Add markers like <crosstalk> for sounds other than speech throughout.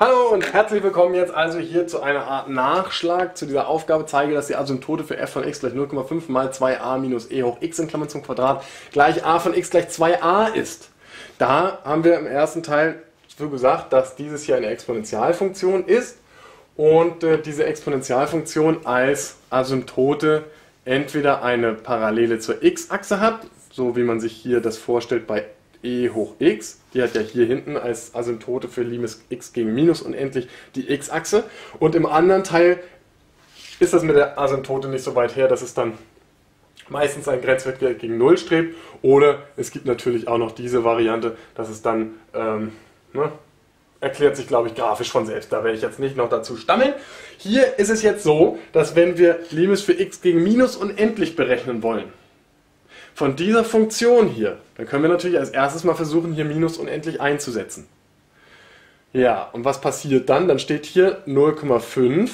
Hallo und herzlich willkommen jetzt also hier zu einer Art Nachschlag zu dieser Aufgabe. Zeige, dass die Asymptote für f von x gleich 0,5 mal 2a minus e hoch x in Klammern zum Quadrat gleich a von x gleich 2a ist. Da haben wir im ersten Teil so gesagt, dass dieses hier eine Exponentialfunktion ist und äh, diese Exponentialfunktion als Asymptote entweder eine Parallele zur x-Achse hat, so wie man sich hier das vorstellt bei e hoch x. Die hat ja hier hinten als Asymptote für Limes x gegen minus unendlich die x-Achse. Und im anderen Teil ist das mit der Asymptote nicht so weit her, dass es dann meistens ein Grenzwert gegen 0 strebt. Oder es gibt natürlich auch noch diese Variante, dass es dann, ähm, ne, erklärt sich glaube ich grafisch von selbst. Da werde ich jetzt nicht noch dazu stammeln. Hier ist es jetzt so, dass wenn wir Limes für x gegen minus unendlich berechnen wollen, von dieser Funktion hier, dann können wir natürlich als erstes mal versuchen, hier minus unendlich einzusetzen. Ja, und was passiert dann? Dann steht hier 0,5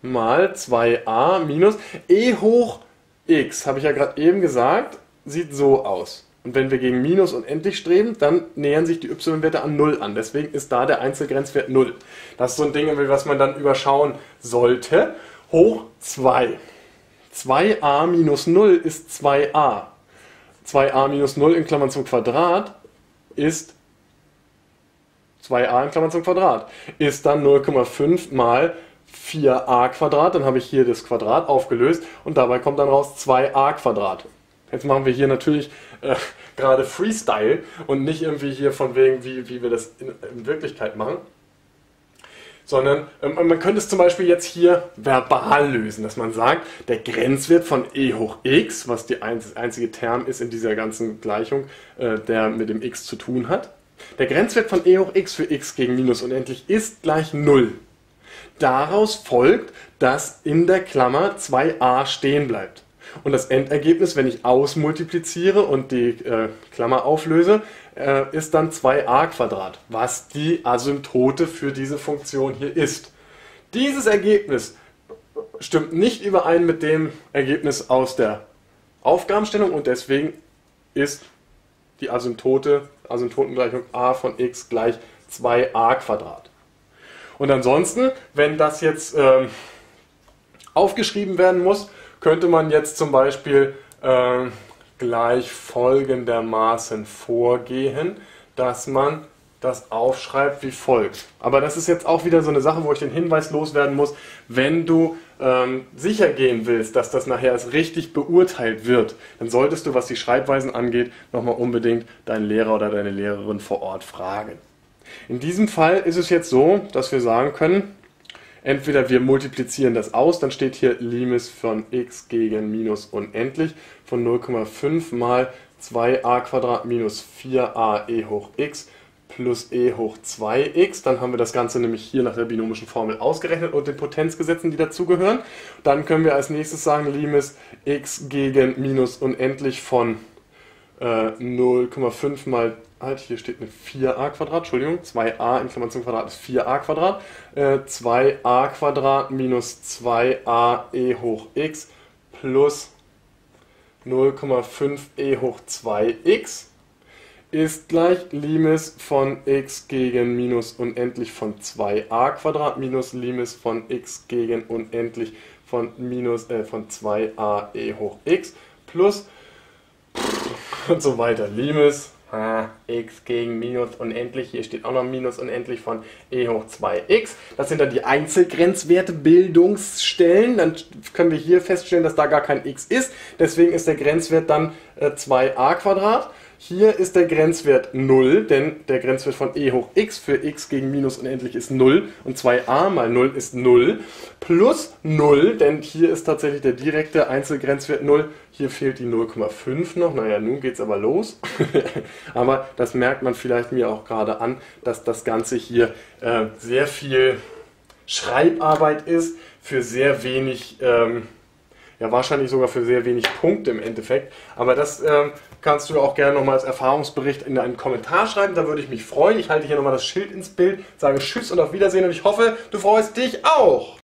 mal 2a minus e hoch x, habe ich ja gerade eben gesagt, sieht so aus. Und wenn wir gegen minus unendlich streben, dann nähern sich die y-Werte an 0 an. Deswegen ist da der Einzelgrenzwert 0. Das ist so ein Ding, was man dann überschauen sollte. Hoch 2. 2a minus 0 ist 2a. 2a minus 0 in Klammern zum Quadrat ist 2a in Klammern zum Quadrat. Ist dann 0,5 mal 4a Quadrat. Dann habe ich hier das Quadrat aufgelöst und dabei kommt dann raus 2a Quadrat. Jetzt machen wir hier natürlich äh, gerade Freestyle und nicht irgendwie hier von wegen, wie, wie wir das in, in Wirklichkeit machen sondern ähm, man könnte es zum Beispiel jetzt hier verbal lösen, dass man sagt, der Grenzwert von e hoch x, was die einzige Term ist in dieser ganzen Gleichung, äh, der mit dem x zu tun hat, der Grenzwert von e hoch x für x gegen minus unendlich ist gleich 0. Daraus folgt, dass in der Klammer 2a stehen bleibt. Und das Endergebnis, wenn ich ausmultipliziere und die äh, Klammer auflöse, äh, ist dann 2a was die Asymptote für diese Funktion hier ist. Dieses Ergebnis stimmt nicht überein mit dem Ergebnis aus der Aufgabenstellung und deswegen ist die Asymptote, Asymptotengleichung a von x gleich 2a Und ansonsten, wenn das jetzt ähm, aufgeschrieben werden muss, könnte man jetzt zum Beispiel äh, gleich folgendermaßen vorgehen, dass man das aufschreibt wie folgt. Aber das ist jetzt auch wieder so eine Sache, wo ich den Hinweis loswerden muss, wenn du ähm, sicher gehen willst, dass das nachher als richtig beurteilt wird, dann solltest du, was die Schreibweisen angeht, nochmal unbedingt deinen Lehrer oder deine Lehrerin vor Ort fragen. In diesem Fall ist es jetzt so, dass wir sagen können, Entweder wir multiplizieren das aus, dann steht hier Limes von x gegen minus unendlich von 0,5 mal 2a minus 4a e hoch x plus e hoch 2x. Dann haben wir das Ganze nämlich hier nach der binomischen Formel ausgerechnet und den Potenzgesetzen, die dazugehören. Dann können wir als nächstes sagen, Limes x gegen minus unendlich von äh, 0,5 mal halt, hier steht eine 4a Quadrat, Entschuldigung, 2a in Klammern zum Quadrat ist 4a Quadrat, äh, 2a Quadrat minus 2a e hoch x plus 0,5 e hoch 2x ist gleich Limes von x gegen minus unendlich von 2a Quadrat minus Limes von x gegen unendlich von minus äh, von 2a e hoch x plus <laughs> und so weiter. Limes Ah, x gegen minus unendlich, hier steht auch noch minus unendlich von e hoch 2x. Das sind dann die Einzelgrenzwerte Bildungsstellen. Dann können wir hier feststellen, dass da gar kein x ist. Deswegen ist der Grenzwert dann äh, 2a Quadrat. Hier ist der Grenzwert 0, denn der Grenzwert von e hoch x für x gegen minus unendlich ist 0 und 2a mal 0 ist 0 plus 0, denn hier ist tatsächlich der direkte Einzelgrenzwert 0. Hier fehlt die 0,5 noch. Naja, nun geht es aber los. <laughs> aber das merkt man vielleicht mir auch gerade an, dass das Ganze hier äh, sehr viel Schreibarbeit ist für sehr wenig ähm, ja wahrscheinlich sogar für sehr wenig Punkte im Endeffekt. Aber das ähm, kannst du auch gerne nochmal als Erfahrungsbericht in einen Kommentar schreiben, da würde ich mich freuen. Ich halte hier nochmal das Schild ins Bild, sage Tschüss und auf Wiedersehen und ich hoffe, du freust dich auch.